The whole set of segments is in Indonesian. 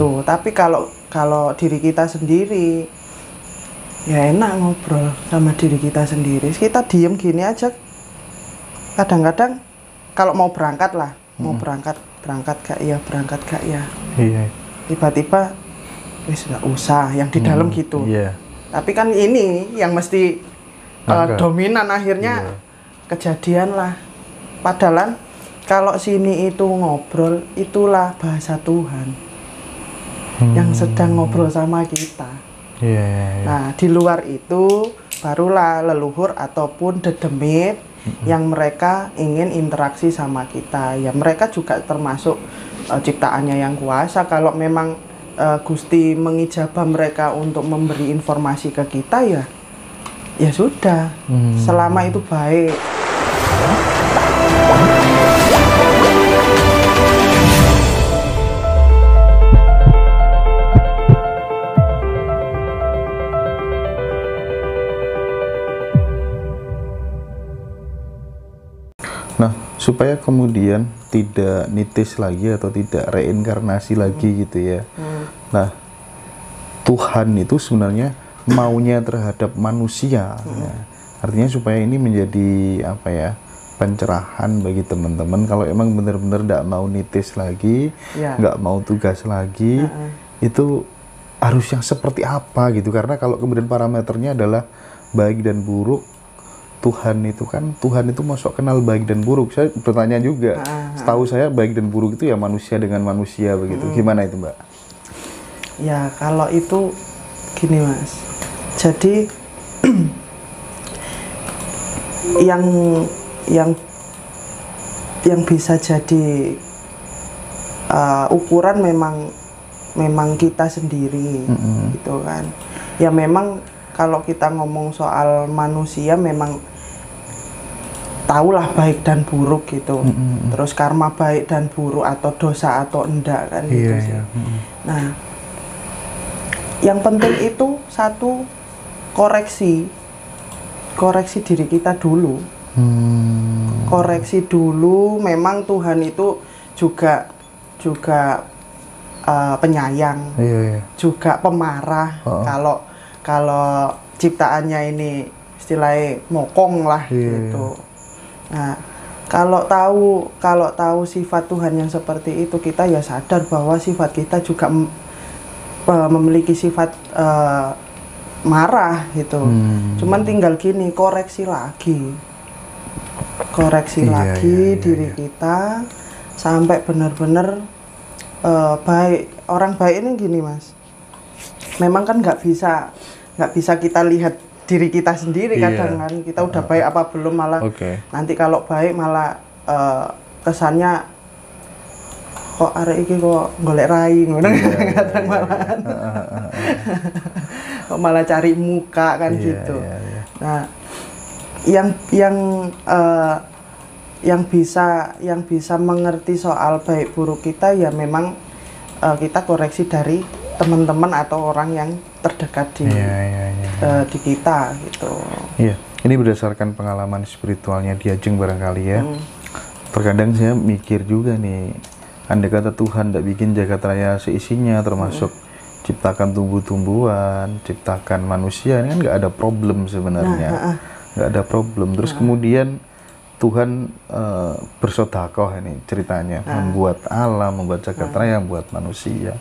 gitu. Tapi kalau kalau diri kita sendiri ya enak ngobrol sama diri kita sendiri. Kita diem gini aja. Kadang-kadang kalau mau berangkat lah mau berangkat berangkat gak ya berangkat gak ya Iya. tiba-tiba wis nggak usah yang di dalam gitu. Iya. tapi kan ini yang mesti uh, dominan akhirnya Iya. kejadian lah. Padahal kalau sini itu ngobrol itulah bahasa Tuhan yang sedang ngobrol sama kita. Iya, iya, iya. nah di luar itu barulah leluhur ataupun dedemit yang mereka ingin interaksi sama kita. Ya mereka juga termasuk uh, ciptaannya yang kuasa. Kalau memang uh, Gusti mengijabah mereka untuk memberi informasi ke kita ya ya sudah. Hmm. selama itu baik supaya kemudian tidak nitis lagi atau tidak reinkarnasi lagi gitu ya. Nah, Tuhan itu sebenarnya maunya terhadap manusia. ya. Artinya supaya ini menjadi apa ya? pencerahan bagi teman-teman kalau emang benar-benar tidak mau nitis lagi, Ya. nggak mau tugas lagi, itu harus yang seperti apa gitu karena kalau kemudian parameternya adalah baik dan buruk Tuhan itu kan Tuhan itu masuk kenal baik dan buruk. Saya bertanya juga setahu saya baik dan buruk itu ya manusia dengan manusia begitu. Gimana itu mbak? Ya kalau itu gini mas, jadi yang yang yang bisa jadi uh, ukuran memang memang kita sendiri gitu kan. Ya memang kalau kita ngomong soal manusia memang tahulah baik dan buruk gitu. Terus karma baik dan buruk atau dosa atau enggak kan gitu sih. Nah, yang penting itu satu koreksi, koreksi diri kita dulu, Hmm. koreksi dulu. Memang Tuhan itu juga juga uh, penyayang, iya iya juga pemarah. Oh. Kalau kalau ciptaannya ini istilahnya mokong lah Iya, gitu. Nah, kalau tahu kalau tahu sifat Tuhan yang seperti itu kita ya sadar bahwa sifat kita juga eh, memiliki sifat eh, marah gitu. Hmm. Cuman tinggal gini koreksi lagi. Koreksi Iya, lagi iya, iya, diri iya. kita sampai benar-benar eh, baik. Orang baik ini gini, Mas. Memang kan nggak bisa nggak bisa kita lihat diri kita sendiri Iya. kadang kan. Kita udah baik apa belum malah oke. nanti kalau baik malah eh, kesannya kok arek iki kok golek rai ngono kadang malahan kok malah cari muka kan Iya, gitu. iya, iya. nah yang yang eh, yang bisa yang bisa mengerti soal baik buruk kita ya memang eh, kita koreksi dari teman-teman atau orang yang terdekat di iya iya eh, di kita gitu. Iya, ini berdasarkan pengalaman spiritualnya di Ajeng barangkali ya. Terkadang saya mikir juga nih, andai kata Tuhan tidak bikin jagat raya seisinya, termasuk ciptakan tumbuh-tumbuhan, ciptakan manusia, ini kan nggak ada problem sebenarnya, nggak ada problem. Terus kemudian Tuhan eh, bersodakoh ini ceritanya, membuat alam, membuat jagat raya, membuat manusia.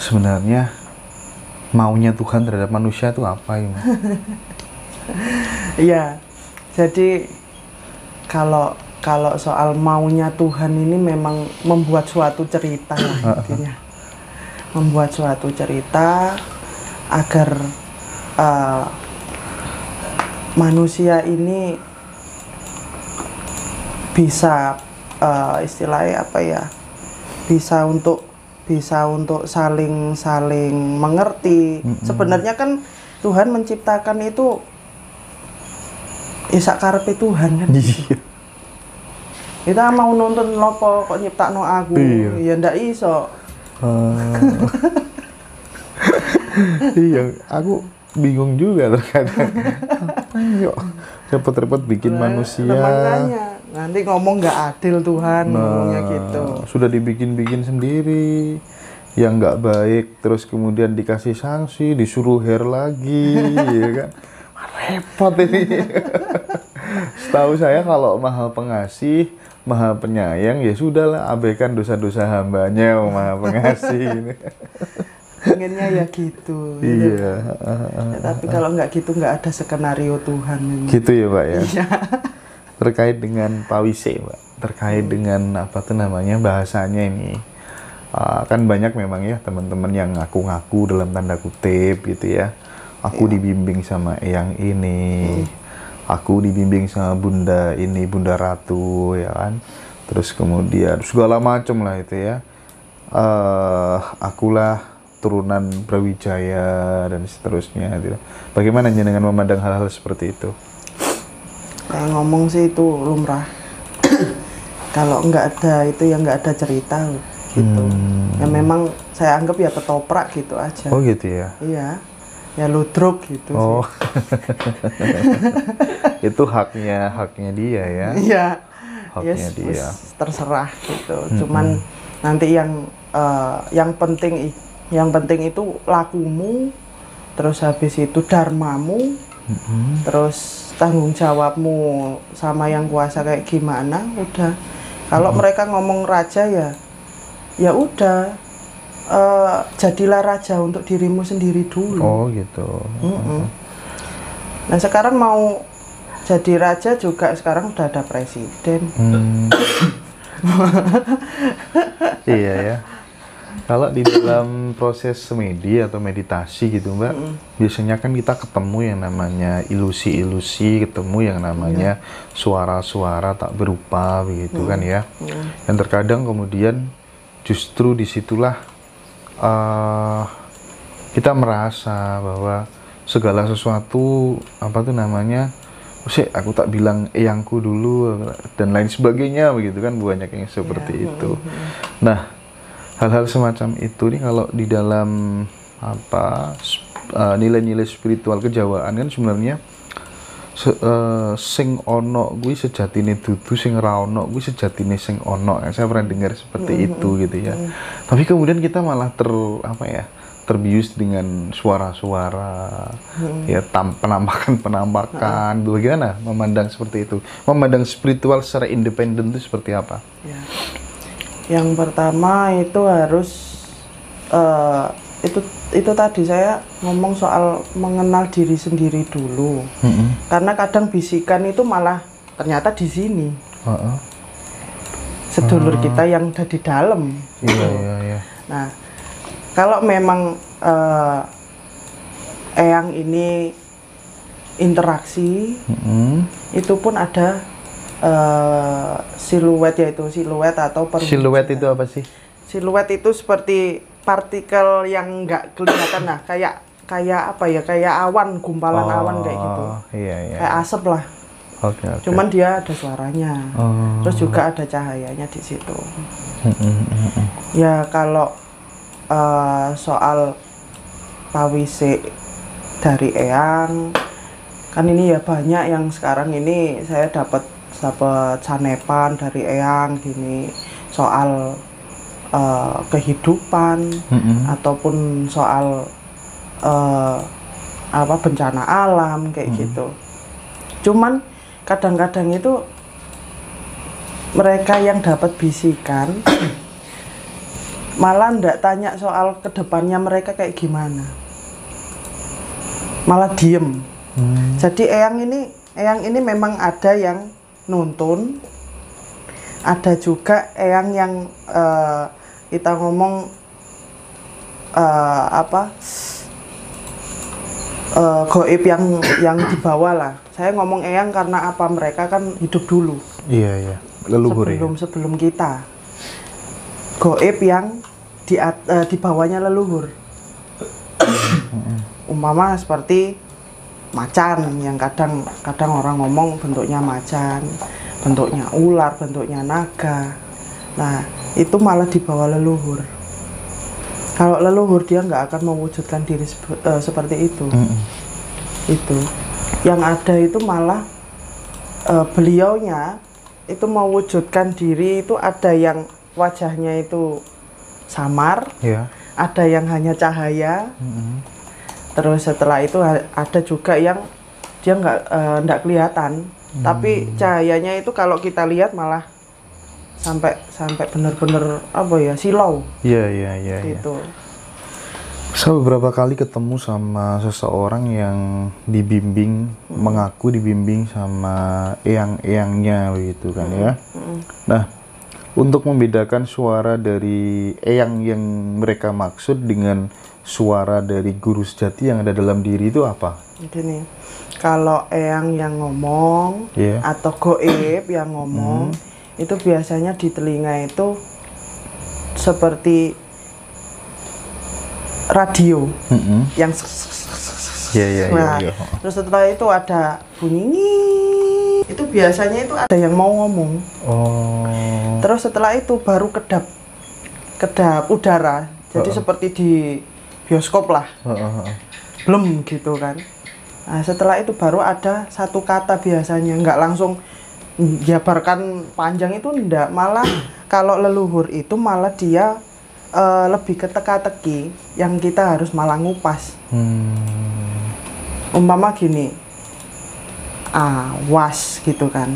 Sebenarnya maunya Tuhan terhadap manusia itu apa ini? Iya, jadi kalau kalau soal maunya Tuhan ini memang membuat suatu cerita lah intinya, membuat suatu cerita agar eh, manusia ini bisa eh, istilahnya apa ya, bisa untuk bisa untuk saling saling mengerti. Sebenarnya kan Tuhan menciptakan itu isak karepe Tuhan kan. Iya. Kita mau nonton lopo kok nyiptakno aku. Iya. Ya ndak iso. Eh, iya, aku bingung juga terkadang. Ayo, repot-repot bikin manusia. Nah, makanya nanti ngomong nggak adil Tuhan ngomongnya Nah, gitu. Sudah dibikin-bikin sendiri, yang nggak baik terus kemudian dikasih sanksi disuruh hair lagi ya kan repot ini setahu saya kalau maha pengasih maha penyayang ya sudahlah abaikan dosa-dosa hambanya yang maha pengasih ini Pengennya ya gitu. iya Ya, tapi kalau nggak gitu nggak ada skenario Tuhan. ini. gitu ya pak ya Iya. Terkait dengan pawise pak terkait dengan apa tuh namanya bahasanya ini. Ah, kan banyak memang ya teman-teman yang ngaku-ngaku dalam tanda kutip gitu ya. Aku dibimbing sama eyang ini aku dibimbing sama bunda ini bunda ratu ya kan. Terus kemudian segala macam lah itu ya. Eh akulah turunan Brawijaya dan seterusnya gitu. bagaimana dengan memandang hal-hal seperti itu Saya ngomong sih itu lumrah. kalau nggak ada itu ya nggak ada cerita gitu. Ya memang saya anggap ya ketoprak gitu aja. oh gitu ya Iya. Ya ludruk gitu Oh, itu haknya haknya dia ya. Iya. Haknya Yes, dia. wis terserah gitu. Cuman nanti yang eh, yang penting yang penting itu lakumu terus habis itu dharmamu terus tanggung jawabmu sama yang kuasa kayak gimana udah kalau mereka ngomong raja ya ya udah eh, jadilah raja untuk dirimu sendiri dulu Oh gitu. Mm-mm. nah sekarang mau jadi raja juga sekarang udah ada presiden Hmm. iya ya. Kalau di dalam proses semedi atau meditasi gitu mbak, biasanya kan kita ketemu yang namanya ilusi-ilusi, ketemu yang namanya suara-suara tak berupa begitu kan ya. Dan terkadang kemudian justru di situlah eh kita merasa bahwa segala sesuatu apa tuh namanya Sih, aku tak bilang eyangku dulu dan lain sebagainya begitu kan banyak yang seperti itu. Nah, hal-hal semacam itu nih kalau di dalam apa eh, nilai-nilai spiritual kejawaan kan sebenarnya se- eh, sing ono kuwi sejatine dudu sing ra ono kuwi sejatine sing ono. Saya pernah dengar seperti itu gitu ya. Tapi kemudian kita malah ter apa ya? terbius dengan suara-suara ya tam, penampakan-penampakan bagaimana memandang seperti itu memandang spiritual secara independen itu seperti apa Ya. Yang pertama itu harus eh, itu itu tadi saya ngomong soal mengenal diri sendiri dulu. Karena kadang bisikan itu malah ternyata di sini. Heeh. Sedulur kita yang ada di dalam. iya iya iya Nah, kalau memang eh, eyang ini interaksi, Mm-mm. itu pun ada eh, siluet yaitu siluet atau perwujudan. siluet itu apa sih? Siluet itu seperti partikel yang nggak kelihatan nah kayak kayak apa ya kayak awan gumpalan awan kayak gitu. Oh, iya iya. Kayak asap lah. Oke oke. Cuman dia ada suaranya. Oh. terus juga ada cahayanya di situ. Mm-mm, mm-mm. ya kalau eh, soal pawise dari eyang kan ini ya banyak yang sekarang ini saya dapat dapat sanepan dari eyang gini soal eh, kehidupan Mm-mm. ataupun soal eh, apa bencana alam kayak gitu. Cuman kadang-kadang itu mereka yang dapat bisikan malah ndak tanya soal ke depannya mereka kayak gimana. Malah diem. Hmm. Jadi eyang ini eyang ini memang ada yang nuntun, ada juga eyang yang eh, kita ngomong eh, apa eh, goib yang yang dibawa lah. Saya ngomong eyang karena apa mereka kan hidup dulu iya iya leluhur ya sebelum sebelum kita. Goib yang di eh, dibawanya leluhur. Umpama seperti macan yang kadang kadang orang ngomong bentuknya macan, bentuknya ular, bentuknya naga. Nah, itu malah dibawa leluhur. Kalau leluhur dia nggak akan mewujudkan diri sep- eh, seperti itu. Mm-mm. Itu. Yang ada itu malah eh, beliaunya itu mewujudkan diri itu ada yang wajahnya itu samar, Iya. ada yang hanya cahaya terus setelah itu ada juga yang dia nggak eh, nggak kelihatan tapi cahayanya itu kalau kita lihat malah sampai sampai benar-benar apa ya silau Iya, iya, iya. iya. gitu Saya beberapa kali ketemu sama seseorang yang dibimbing, mengaku dibimbing sama eyang-eyangnya begitu kan ya. Nah, untuk membedakan suara dari eyang yang mereka maksud dengan suara dari guru sejati yang ada dalam diri itu apa? gini kalau eyang yang ngomong Iya. atau goib yang ngomong itu biasanya di telinga itu seperti radio Mm-mm. yang Iya, iya, iya, Nah, iya. terus setelah itu ada bunyi itu biasanya itu ada yang mau ngomong Oh. terus setelah itu baru kedap kedap udara jadi seperti di bioskop lah. Belum gitu kan. Nah setelah itu baru ada satu kata biasanya nggak langsung jabarkan panjang itu ndak malah kalau leluhur itu malah dia eh, lebih ke teka-teki yang kita harus malah ngupas. Hmm. umpama gini awas gitu kan.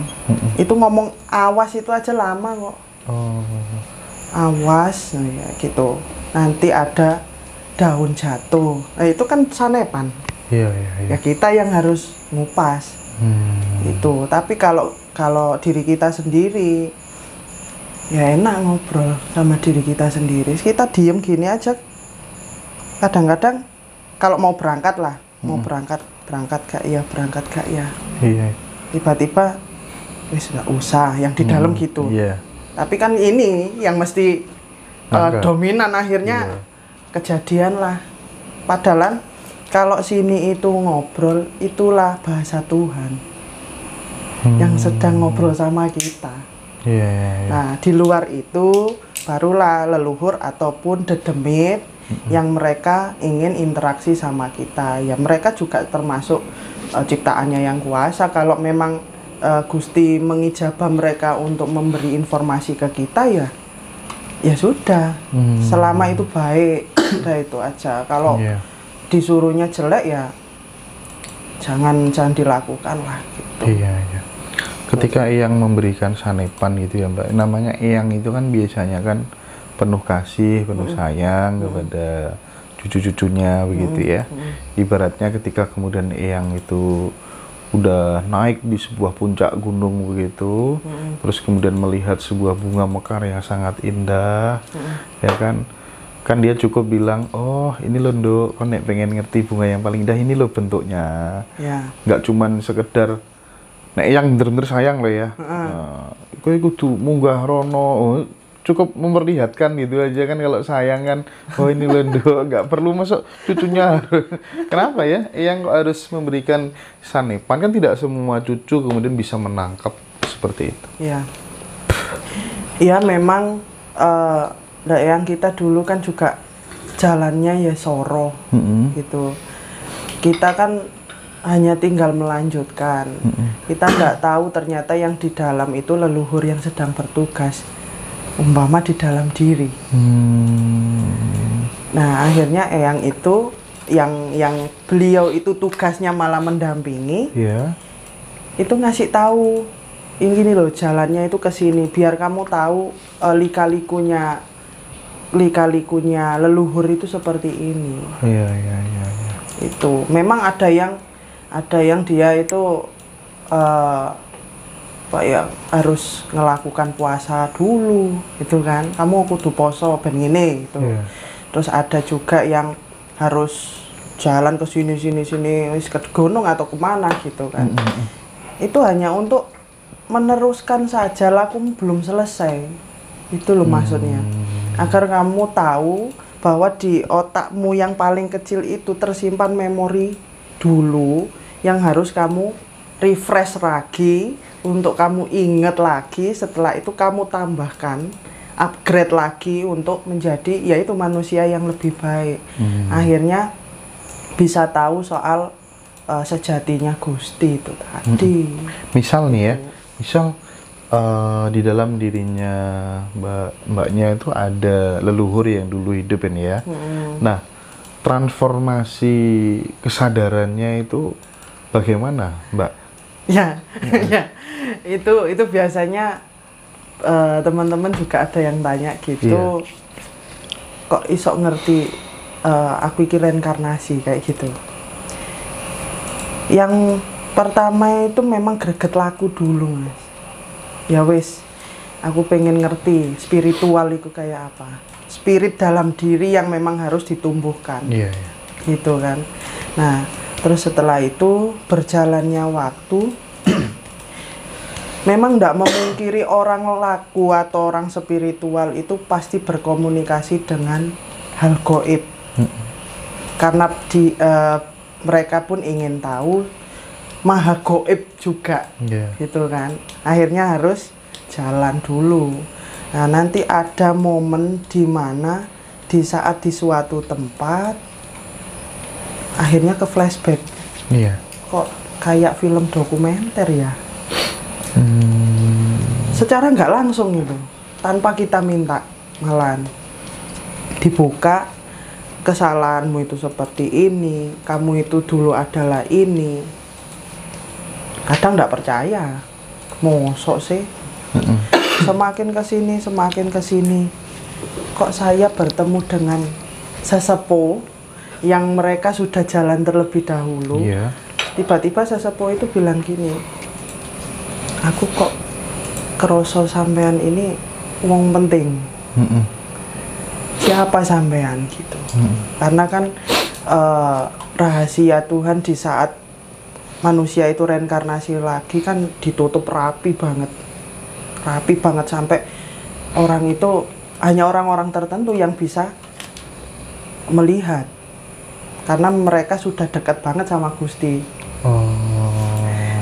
Itu ngomong awas itu aja lama kok. Oh. awas nah ya gitu. Nanti ada daun jatuh. Nah, itu kan sanepan. Iya, iya, iya. ya kita yang harus ngupas. Hmm. itu. Tapi kalau kalau diri kita sendiri ya enak ngobrol sama diri kita sendiri. Kita diem gini aja. Kadang-kadang kalau mau berangkat lah. Mau berangkat berangkat gak ya berangkat gak ya. Iya. tiba-tiba wis nggak usah yang di dalam gitu. Iya. tapi kan ini yang mesti uh, dominan akhirnya Iya. Kejadian lah. Padahal kalau sini itu ngobrol itulah bahasa Tuhan yang sedang ngobrol sama kita. Iya, iya, iya. nah di luar itu barulah leluhur ataupun dedemit yang mereka ingin interaksi sama kita. Ya mereka juga termasuk uh, ciptaannya yang kuasa. Kalau memang uh, Gusti mengijabah mereka untuk memberi informasi ke kita ya ya sudah. Hmm. selama itu baik udah itu aja. Kalau Iya. disuruhnya jelek ya jangan jangan dilakukan lah gitu. Iya, iya. Ketika Eyang memberikan sanepan gitu ya Mbak, namanya Eyang itu kan biasanya kan penuh kasih, penuh sayang kepada cucu-cucunya begitu ya. Ibaratnya ketika kemudian Eyang itu udah naik di sebuah puncak gunung begitu, terus kemudian melihat sebuah bunga mekar yang sangat indah, ya kan? Kan dia cukup bilang, oh ini loh Nduk, kau nek pengen ngerti bunga yang paling indah ini loh bentuknya. Ya. Nggak cuman sekedar nek yang bener-bener sayang lah ya. Nah, kowe kudu munggah rono oh, cukup memperlihatkan gitu aja kan kalau sayang kan. Oh ini loh Nduk, nggak perlu masuk cucunya kenapa ya? Yang kok harus memberikan sanepan kan tidak semua cucu kemudian bisa menangkap seperti itu. Ya. Ya memang eh nah, yang kita dulu kan juga jalannya ya soro Mm-mm. gitu. Kita kan hanya tinggal melanjutkan. Kita nggak tahu ternyata yang di dalam itu leluhur yang sedang bertugas umpama di dalam diri. Hmm. nah akhirnya eyang itu yang yang beliau itu tugasnya malah mendampingi ya itu ngasih tahu ini loh jalannya itu ke sini biar kamu tahu eh, lika-likunya lika-likunya leluhur itu seperti ini. Iya iya iya iya. itu. Memang ada yang ada yang dia itu eh apa ya harus melakukan puasa dulu gitu kan. Kamu kudu poso ben ngene gitu. Iya. terus ada juga yang harus jalan ke sini sini sini wis ke gunung atau ke mana gitu kan. Itu hanya untuk meneruskan saja laku belum selesai. Itu loh maksudnya agar kamu tahu bahwa di otakmu yang paling kecil itu tersimpan memori dulu yang harus kamu refresh lagi untuk kamu ingat lagi setelah itu kamu tambahkan upgrade lagi untuk menjadi yaitu manusia yang lebih baik. Akhirnya bisa tahu soal eh, sejatinya Gusti itu tadi. Misal nih ya misal eh, di dalam dirinya mbak mbaknya itu ada leluhur yang dulu hidup ini ya. Nah, transformasi kesadarannya itu bagaimana, Mbak? Ya, ya. Itu itu biasanya eh, teman-teman juga ada yang tanya gitu. Kok isok ngerti eh, aku iki reinkarnasi kayak gitu. Yang pertama itu memang greget laku dulu, Mas. Ya wis, aku pengen ngerti spiritual itu kayak apa. Spirit dalam diri yang memang harus ditumbuhkan Iya, iya. gitu kan. Nah, terus setelah itu berjalannya waktu, memang tidak memungkiri orang laku atau orang spiritual itu pasti berkomunikasi dengan hal goib. Karena di eh, mereka pun ingin tahu maha goib juga Iya. gitu kan. Akhirnya harus jalan dulu. Nah nanti ada momen di mana di saat di suatu tempat akhirnya ke flashback. Iya. kok kayak film dokumenter ya? Hmm, secara nggak langsung itu tanpa kita minta malahan. Dibuka kesalahanmu itu seperti ini kamu itu dulu adalah ini kadang nggak percaya. Mosok sih. Semakin ke sini semakin ke sini. Kok saya bertemu dengan sesepuh yang mereka sudah jalan terlebih dahulu? Iya. tiba-tiba sesepuh itu bilang gini aku kok keroso sampean ini wong penting. Mm-mm. siapa sampean gitu? Mm-mm. karena kan eh, rahasia Tuhan di saat manusia itu reinkarnasi lagi kan ditutup rapi banget rapi banget sampai orang itu hanya orang-orang tertentu yang bisa melihat karena mereka sudah dekat banget sama Gusti Oh.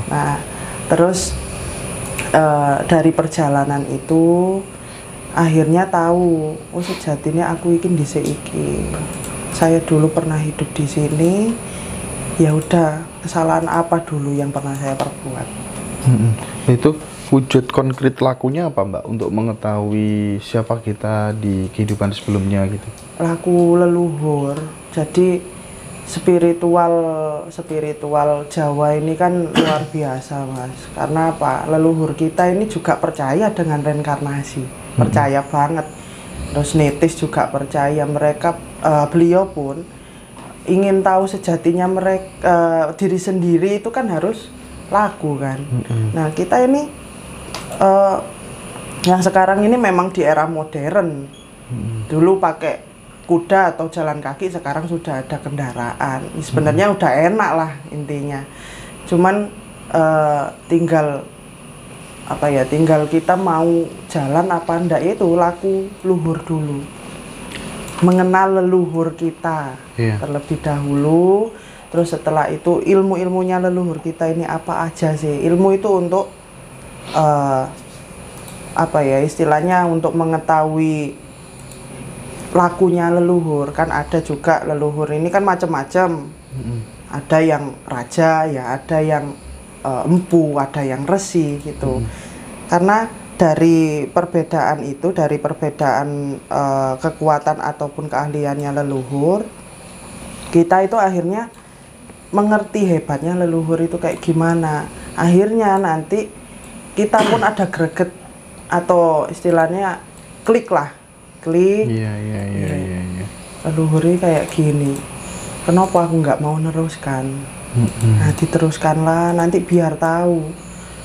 Nah, terus eh, dari perjalanan itu akhirnya tahu, oh sejatinya aku ikin di iki. Saya dulu pernah hidup di sini. Ya udah, kesalahan apa dulu yang pernah saya perbuat? Mm-mm. Itu wujud konkret lakunya apa Mbak untuk mengetahui siapa kita di kehidupan sebelumnya gitu? Laku leluhur. Jadi spiritual spiritual Jawa ini kan luar biasa, Mas. Karena apa? Leluhur kita ini juga percaya dengan reinkarnasi. Percaya banget. Terus netis juga percaya mereka eh, beliau pun ingin tahu sejatinya mereka diri sendiri itu kan harus laku kan. Nah, kita ini eh, yang sekarang ini memang di era modern. Dulu pakai kuda atau jalan kaki, sekarang sudah ada kendaraan. Sebenarnya udah enak lah intinya. Cuman eh, tinggal apa ya? Tinggal kita mau jalan apa ndak itu laku luhur dulu. Mengenal leluhur kita Iya. terlebih dahulu. Terus setelah itu ilmu-ilmunya leluhur kita ini apa aja sih? Ilmu itu untuk eh, apa ya istilahnya untuk mengetahui lakunya leluhur kan ada juga leluhur ini kan macam-macam ada yang raja ya ada yang eh, empu ada yang resi gitu karena dari perbedaan itu dari perbedaan eh, kekuatan ataupun keahliannya leluhur kita itu akhirnya mengerti hebatnya leluhur itu kayak gimana akhirnya nanti kita pun ada greget atau istilahnya klik lah klik Iya iya iya iya. iya. leluhurnya kayak gini kenapa aku nggak mau neruskan Mm-mm. nah diteruskanlah nanti biar tahu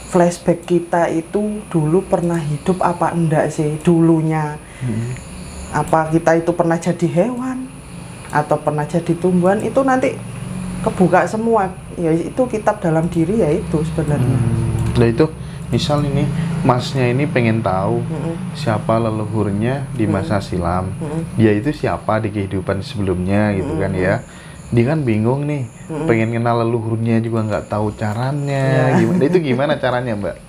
flashback kita itu dulu pernah hidup apa enggak sih dulunya Mm-mm. apa kita itu pernah jadi hewan atau pernah jadi tumbuhan itu nanti kebuka semua ya itu kitab dalam diri ya itu sebenarnya Nah itu misal ini masnya ini pengen tahu Mm-mm. siapa leluhurnya di masa silam. Mm-mm. Dia itu siapa di kehidupan sebelumnya gitu kan ya. Dia kan bingung nih, pengen kenal leluhurnya juga nggak tahu caranya. Ya. Gimana itu gimana caranya, Mbak?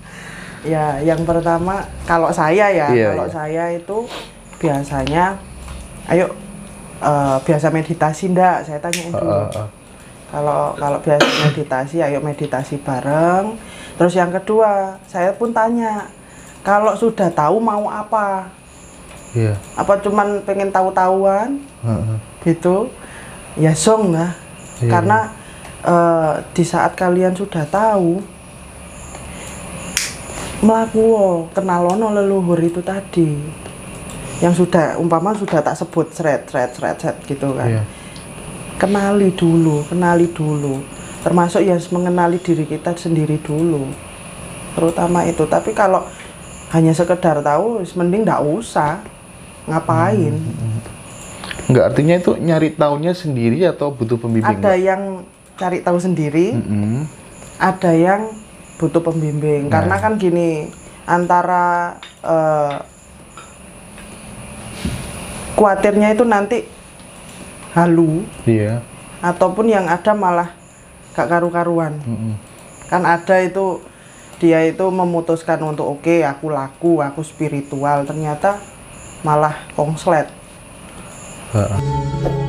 Ya, yang pertama kalau saya ya, Iya, kalau iya. saya itu biasanya, ayo eh, biasa meditasi ndak? Saya tanyain dulu. Uh, uh, uh. Kalau kalau biasa meditasi, ayo meditasi bareng. Terus yang kedua, saya pun tanya, kalau sudah tahu mau apa Iya. apa cuman pengen tahu-tahuan Heeh. gitu ya song lah Iya. karena eh, di saat kalian sudah tahu melaku kenalono leluhur itu tadi. Yang sudah umpama sudah tak sebut seret seret seret seret gitu kan. Iya. kenali dulu kenali dulu. Termasuk ya mengenali diri kita sendiri dulu. Terutama itu. Tapi kalau hanya sekedar tahu mending nggak usah. Ngapain Enggak artinya itu nyari taunya sendiri atau butuh pembimbing? ada yang cari tahu sendiri Mm-mm. ada yang butuh pembimbing Nah. karena kan gini antara eh, khawatirnya itu nanti halu Iya. ataupun yang ada malah gak karu-karuan Mm-mm. kan ada itu dia itu memutuskan untuk oke aku laku aku spiritual ternyata malah kongslet 快